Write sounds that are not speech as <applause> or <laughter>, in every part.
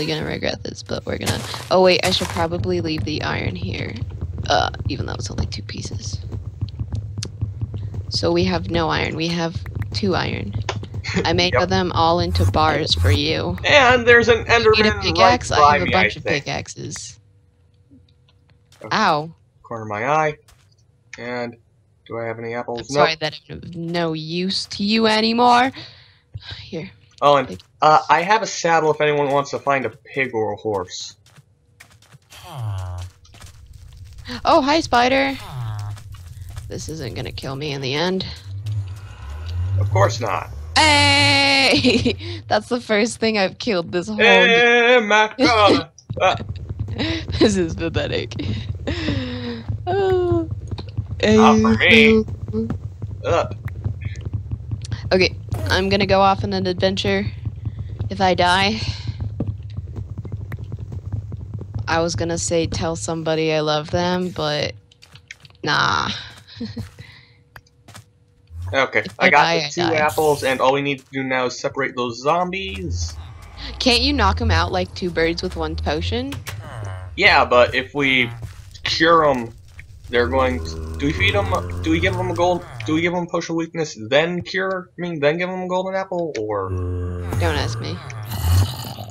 really gonna regret this, but we're gonna. Oh wait, I should probably leave the iron here, uh, even though it's only two pieces. So we have no iron. We have two iron. I <laughs> made Yep. them all into bars for you. And there's an You need a Enderman right pickaxe? by I have a bunch of pickaxes. Okay. Ow! Corner of my eye. And do I have any I'm apples? sorry that I'm of no use to you anymore. Here. Oh, and uh, I have a saddle if anyone wants to find a pig or a horse. Oh, hi, spider. This isn't gonna kill me in the end. Of course not. Hey! <laughs> That's the first thing I've killed this whole game. Eh, Macarena. uh, This is pathetic. Oh. Not for me. <laughs> uh, Okay, I'm gonna go off on an adventure. If I die, I was gonna say tell somebody I love them, but nah. <laughs> okay, I I got die, the two apples, and all we need to do now is separate those zombies. Can't you knock them out like two birds with one potion? Yeah, but if we cure them, they're going. To, do we feed them? Do we give them a gold? Do we give them potion weakness, then cure? I mean, then give them a golden apple, or? Don't ask me.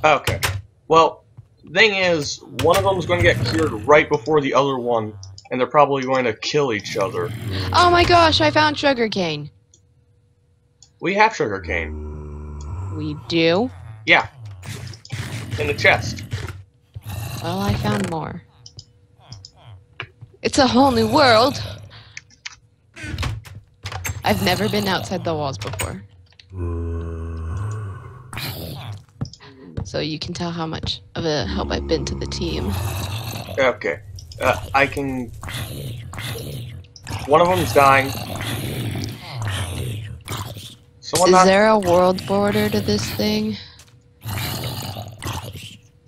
Okay. Well, thing is, one of them is going to get cured right before the other one, and they're probably going to kill each other. Oh my gosh, I found sugarcane. We have sugarcane. We do? Yeah. In the chest. Well, I found more. It's a whole new world. I've never been outside the walls before. So you can tell how much of a help I've been to the team. Okay. Uh, I can. One of them's dying. Someone Is not. there a world border to this thing?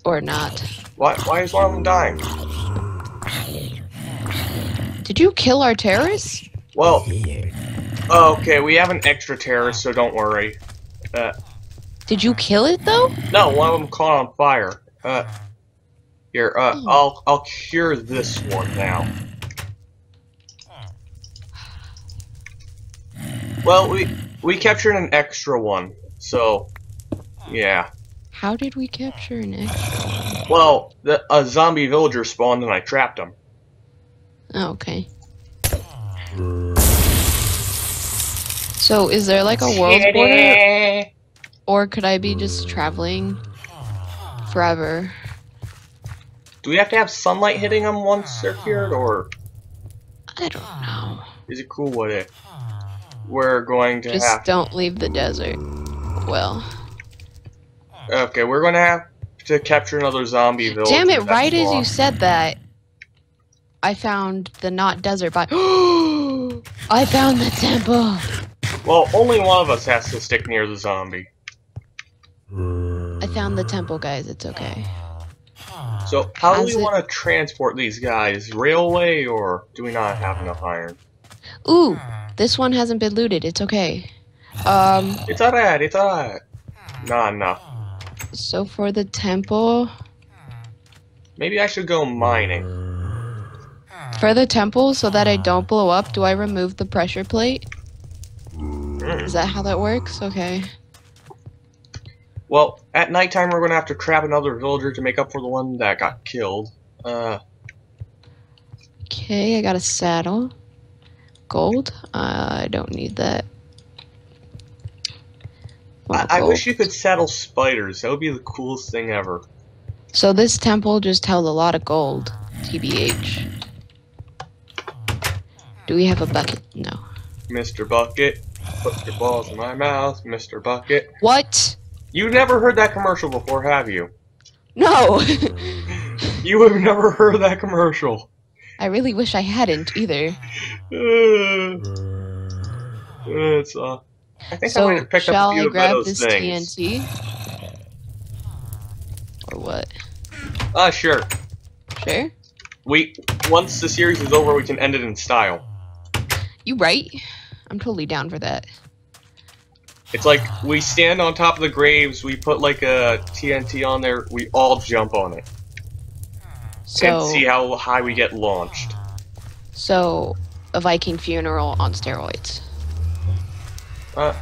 Or not? Why? Why is one of them dying? Did you kill our terrorists? Well. Okay, we have an extra terrorist, so don't worry. Uh, Did you kill it though? no, one of them caught on fire. Uh, here. Uh, Hmm. I'll I'll cure this one now. Well, we we captured an extra one, so yeah. How did we capture an extra? Well, the, a zombie villager spawned and I trapped him. Oh, okay. So is there like a world border? Or could I be just traveling forever? Do we have to have sunlight hitting them once they're cured, or I don't know. is it cool with it? We're going to Just have. don't leave the desert. Well, Okay, we're going to have to capture another zombie villager. damn it! Right as you said that, I found the not desert by. <gasps> I found the temple. Well, only one of us has to stick near the zombie. I found the temple, guys. It's okay. So, how do How's we want to transport these guys? Railway, or do we not have enough iron? Ooh, this one hasn't been looted. It's okay. Um, It's alright, it's alright. Not enough. so for the temple, Maybe I should go mining. for the temple, so that I don't blow up, do I remove the pressure plate? Mm. Is that how that works? Okay. Well, at nighttime we're gonna have to trap another villager to make up for the one that got killed. Uh, Okay, I got a saddle. Gold. Uh, I don't need that. I, I wish you could saddle spiders. That would be the coolest thing ever. So this temple just held a lot of gold. TBH. Do we have a bucket? No. Mr. Bucket, put your balls in my mouth, Mr. Bucket. What? You never heard that commercial before, have you? No. <laughs> You have never heard that commercial. I really wish I hadn't either. Uh, <sighs> it's uh. I think I So might have picked shall up a few I of grab those this things. TNT? Or what? Ah, sure. Sure. We once the series is over, we can end it in style. You right. I'm totally down for that. It's like we stand on top of the graves, we put like a TNT on there, we all jump on it So, and see how high we get launched. so a Viking funeral on steroids. Uh,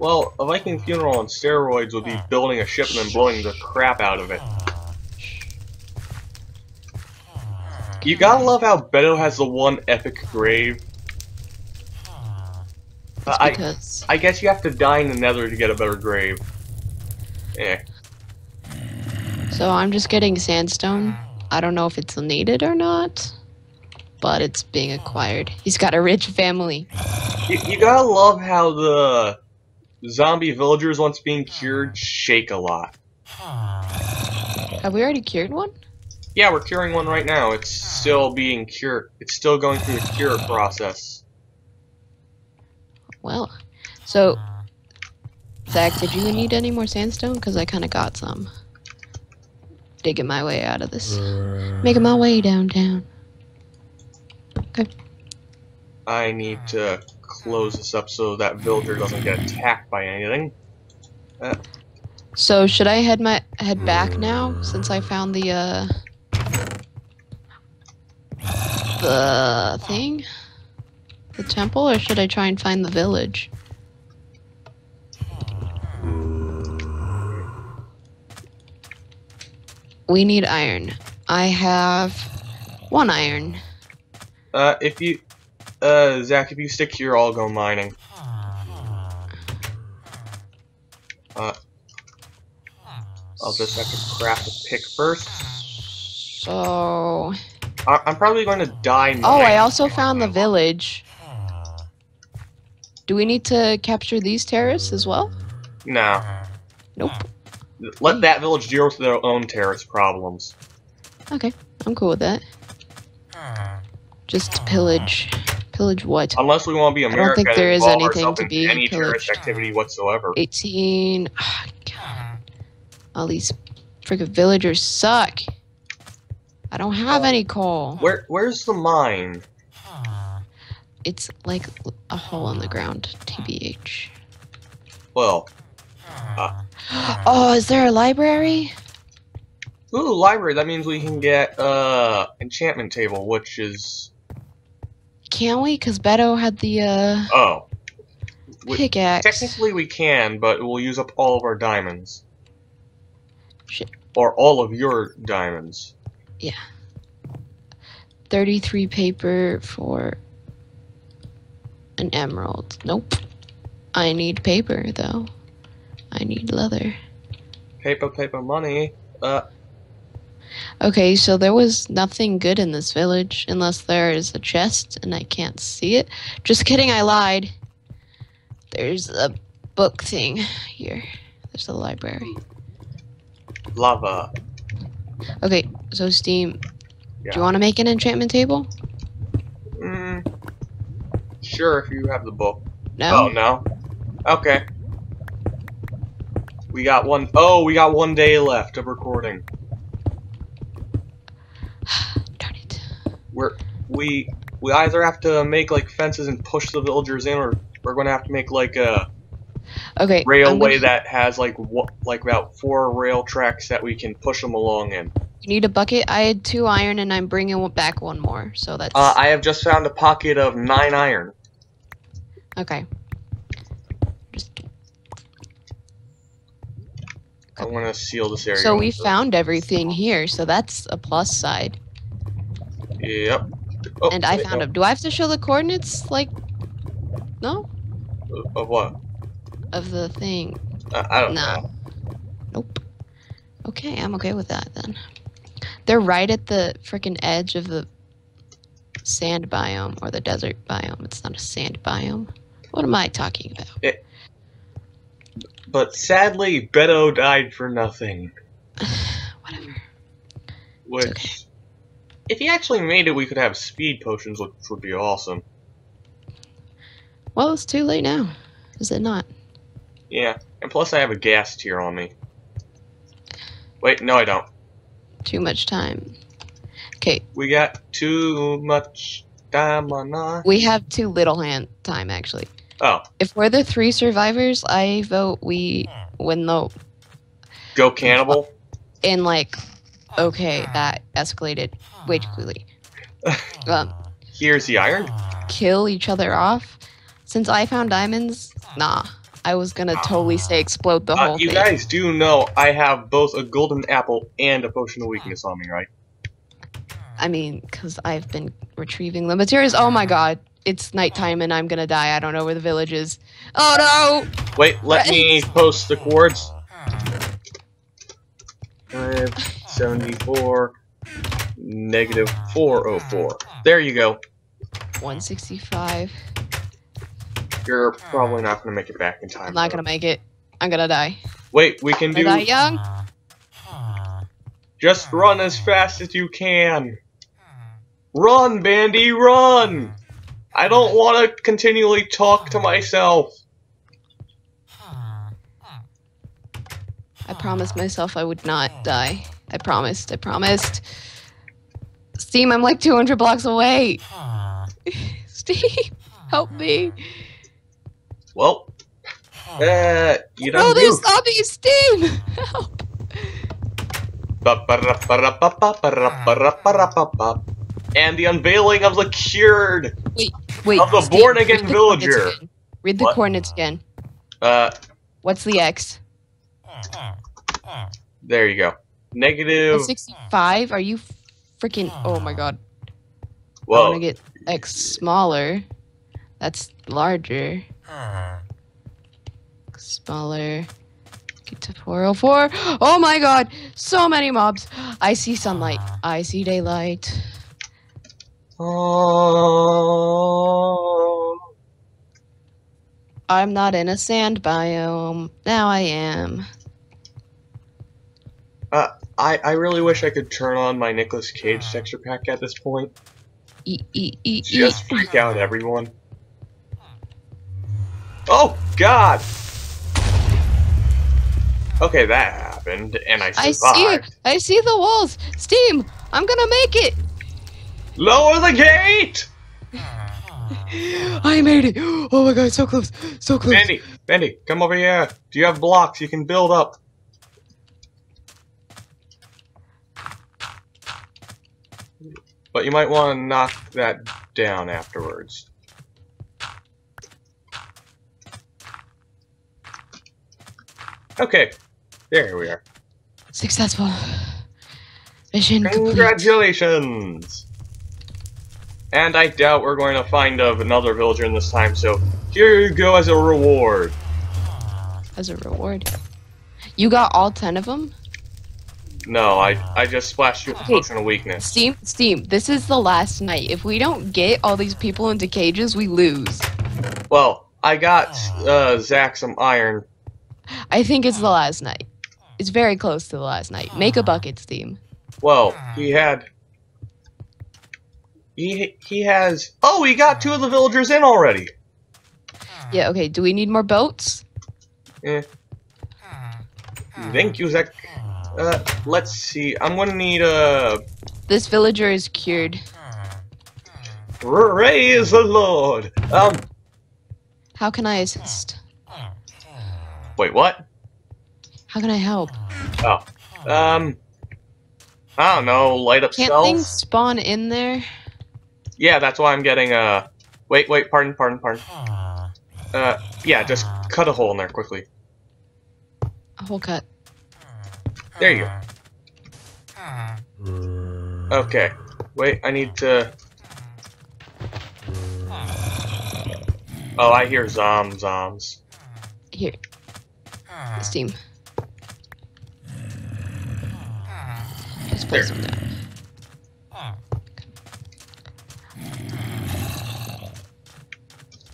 well, a Viking funeral on steroids would be building a ship and then blowing the crap out of it. You gotta love how Beto has the one epic grave. I, because I guess you have to die in the nether to get a better grave. Eh. so I'm just getting sandstone. I don't know if it's needed or not, but it's being acquired. He's got a rich family. You, you gotta love how the zombie villagers once being cured shake a lot. Have we already cured one? Yeah, we're curing one right now. It's still being cured. It's still going through the cure process. Well, so Zach, did you need any more sandstone? Because I kind of got some. Digging my way out of this. Making my way downtown. Okay. I need to close this up so that villager doesn't get attacked by anything. So should I head my head back now since I found the uh the thing? The temple or should I try and find the village? We need iron. I have one iron. Uh, if you, uh, Zach, if you stick here, I'll go mining. Uh, I'll just have to craft a pick first. So I I'm probably going to die. now. Oh, I also found the village. Do we need to capture these terrorists as well? No. Nope. Let that village deal with their own terrorist problems. Okay, I'm cool with that. Just pillage. Pillage what? Unless we want to be America. I don't think there is anything to be any terrorist activity whatsoever. 18. Ah, God. All these freaking villagers suck. I don't have any coal. Where Where's the mine? It's like a hole in the ground, TBH. Well, <gasps> Oh, is there a library? ooh, library. That means we can get uh enchantment table, which is Can we? Because Beto had the uh, oh. We- pickaxe. Technically, we can, but we'll use up all of our diamonds. Shit. Or all of your diamonds. Yeah. 33 paper for an emerald. Nope. I need paper, though. I need leather. Paper, paper, money. Uh, Okay, so there was nothing good in this village unless there is a chest and I can't see it. Just kidding, I lied. There's a book thing here. There's a library. lava. Okay, so Steam, do you want to make an enchantment table? Mm, sure, if you have the book. No? Oh no. Okay. We got one oh we got one day left of recording. <sighs> Darn it. We're we we either have to make like fences and push the villagers in, or we're gonna have to make like a Okay. Railway gonna- that has like what like about four rail tracks that we can push them along in. You need a bucket? I had two iron and I'm bringing back one more. So that's. Uh, I have just found a pocket of nine iron. okay. Just, I'm gonna seal this area. so we found everything here, so that's a plus side. Yep. Oh, And I found no. them. Do I have to show the coordinates? Like, no? Of what? Of the thing. Uh, I don't No. know. Nope. Okay, I'm okay with that then. They're right at the freaking edge of the sand biome or the desert biome. It's not a sand biome. What am I talking about? Eh, but sadly, Beto died for nothing. <sighs> Whatever. Which, okay. if he actually made it, we could have speed potions, which would be awesome. Well, it's too late now. Is it not? Yeah, and plus I have a ghast tear on me. Wait, no, I don't. Too much time. Okay, We got too much time on us. we have too little hand time actually. Oh, If we're the three survivors, I vote we win the go cannibal. in like okay, that escalated way too quickly. <laughs> Um, Here's the iron. kill each other off. Since I found diamonds, nah. I was gonna totally say explode the Uh, whole you thing. guys do know I have both a golden apple and a potion of weakness on me, right? I mean, because I've been retrieving the materials. Oh my god, it's nighttime and I'm gonna die. I don't know where the village is. Oh no! Wait, let me <laughs> post the chords. 574, <laughs> negative 404. There you go. 165. You're hmm. probably not going to make it back in time. I'm not though. gonna make it. I'm gonna die. Wait, we can I die do. young? Just hmm. run as hmm. fast as you can. Run, Bandy, run! I don't want to continually talk to myself. I promised myself I would not die. I promised. I promised. Steam, I'm like 200 blocks away. <laughs> Steam, help me. Well, uh, you No, don't there's do. zombies. Steam, help. And the unveiling of the cured. Wait. Wait. Of the Steam, born-again read the coordinates villager. again. Read the What? coordinates again. Uh, What's the X? there you go. Negative. 165? Are you freaking? Oh my god. I Well, want to get X smaller. That's larger. Smaller. Get to 404. Oh my god! So many mobs. I see sunlight. I see daylight. oh, I'm not in a sand biome. Now I am. Uh, I I really wish I could turn on my Nicolas Cage texture pack at this point. Eat, eat, eat, Just freak out everyone. Oh God! Okay, that happened, and I survived. I see it. I see the walls. Steam. I'm gonna make it. Lower the gate! <laughs> I made it. Oh my god, so close. So close. Bandy, Bandy, come over here. Do you have blocks you can build up? But you might want to knock that down afterwards. Okay, there we are. Successful. Mission complete. Congratulations! And I doubt we're going to find of another villager in this time, so here you go as a reward. As a reward. You got all 10 of them? No, I I just splashed you with a Okay. potion of weakness. Steam, Steam, this is the last night. If we don't get all these people into cages, we lose. Well, I got uh, Zach some iron. I think it's the last night. It's very close to the last night. Make a bucket, Steam. Well, he had. He he has. Oh, he got two of the villagers in already. Yeah, okay. Do we need more boats? Yeah. Thank you, Zach. Uh, let's see. I'm gonna need a. This villager is cured. Praise the Lord. Um. How can I assist? Wait, what? How can I help? Oh. Um. I don't know. Light up Can't cells. things spawn in there? Yeah, that's why I'm getting uh Wait, wait. Pardon, pardon, pardon. Uh, yeah. Just cut a hole in there quickly. A whole cut. There you go. Okay. Wait, I need to. Oh, I hear zom zoms. Here. Steam. Just place them down.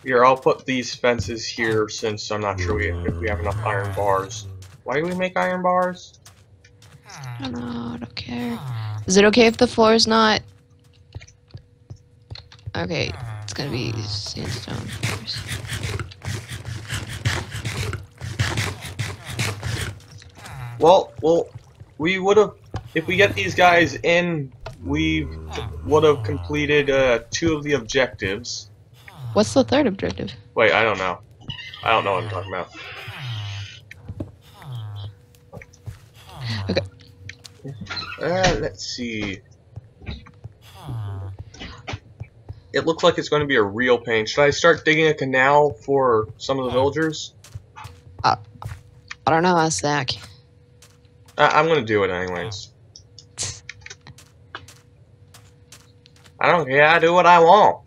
Here, I'll put these fences here since I'm not sure we, if we have enough iron bars. Why do we make iron bars? I don't know. I don't care. Is it okay if the floor is not? Okay, it's gonna be sandstone first. Well, well, we would have, if we get these guys in, we would have completed uh, two of the objectives. What's the third objective? Wait, I don't know. I don't know what I'm talking about. Okay. Uh, let's see. It looks like it's going to be a real pain. Should I start digging a canal for some of the villagers? I don't know, ask Zach. I I'm going to do it anyways. I don't care. I do what I want.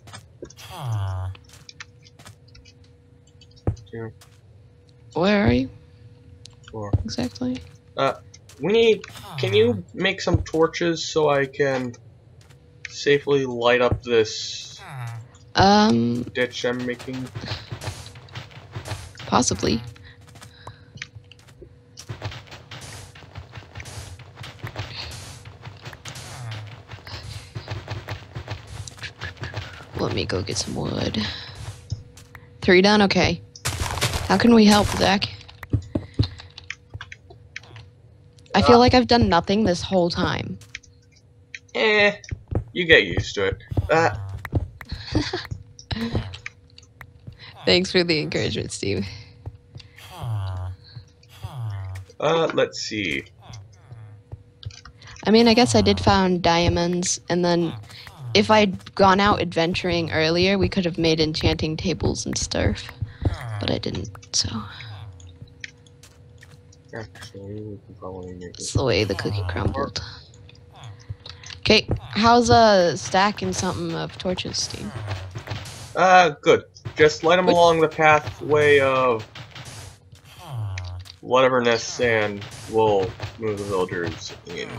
Where are you Four. exactly? We need. Can you make some torches so I can safely light up this Um, ditch I'm making? possibly. Let me go get some wood. Three done? Okay. How can we help, Zach? I feel Uh, like I've done nothing this whole time. Eh, you get used to it. Uh, <laughs> Thanks for the encouragement, Steve. uh, let's see. I mean, I guess I did find diamonds, and then if I'd gone out adventuring earlier, we could have made enchanting tables and stuff. But I didn't, so Actually, we can probably make it's the way the cookie crumbled. Okay, how's a stack and something of torches, Steve? Uh, good. Just light them along the pathway of whateverness, and we'll move the villagers in.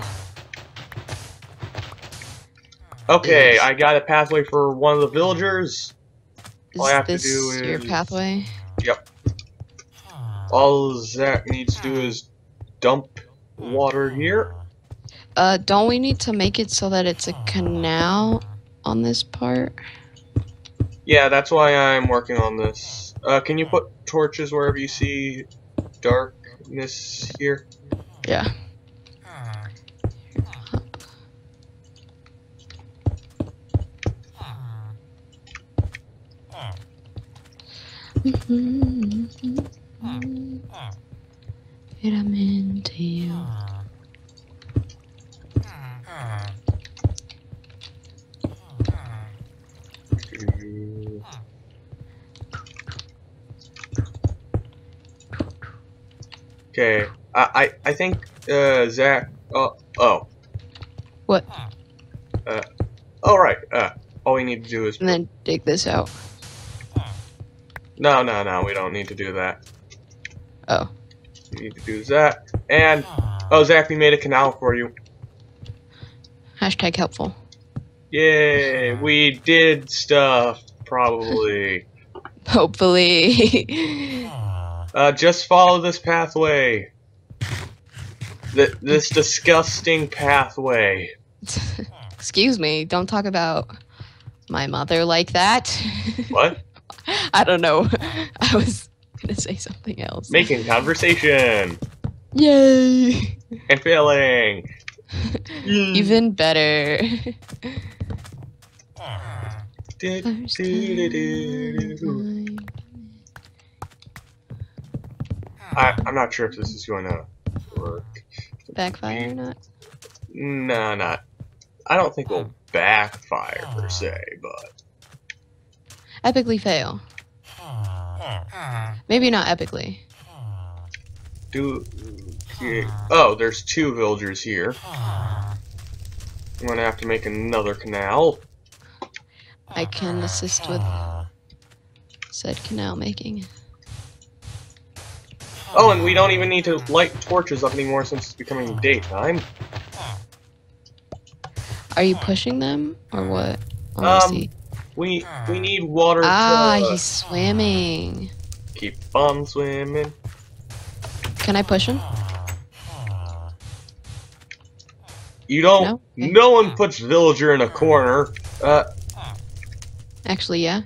Okay, Yes. I got a pathway for one of the villagers. All I Is have to this is your pathway? Yep. All Zach needs to do is dump water here. Uh, don't we need to make it so that it's a canal on this part? Yeah, that's why I'm working on this. Uh, can you put torches wherever you see darkness here? Yeah. Get 'em into you. Okay, I I, I think uh, Zach. Uh, oh. What? Uh, all right. Uh, all we need to do is And then dig this out. No, no, no. We don't need to do that. Oh. We need to do that. And oh, Zach, we made a canal for you. Hashtag helpful. Yay! We did stuff. Probably. <laughs> Hopefully. <laughs> Uh, just follow this pathway. Th- this disgusting pathway. <laughs> Excuse me, don't talk about my mother like that. What? <laughs> I don't know. <laughs> I was gonna say something else. Making conversation Yay! and failing. <laughs> Even better. Do, do, do. I, I'm not sure if this is going to work. Backfire or not? No, not. I don't think it'll backfire per se, but Epically fail. Maybe not epically. do. Oh, there's two villagers here. I'm gonna have to make another canal. I can assist with said canal making. Oh, and we don't even need to light torches up anymore since it's becoming daytime. Are you pushing them or what? Um, see. We we hmm. need water Ah, to he's swimming. keep on swimming. Can I push him? You don't. No? Okay. No one puts villager in a hmm. corner. Uh, Actually, yeah.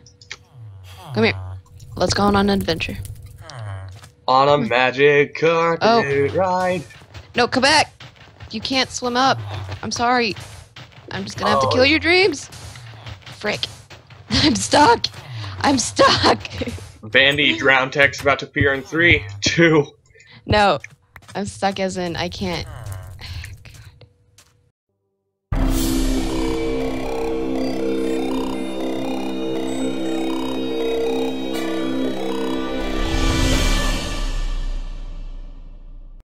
Come here. Let's go on an adventure. Hmm. on a magic Oh. carpet ride. No, come back. You can't swim up. I'm sorry. I'm just gonna have to Oh. kill your dreams. Frick. I'm stuck. I'm stuck. Bandy, drown text about to appear in three, two. no, I'm stuck as in I can't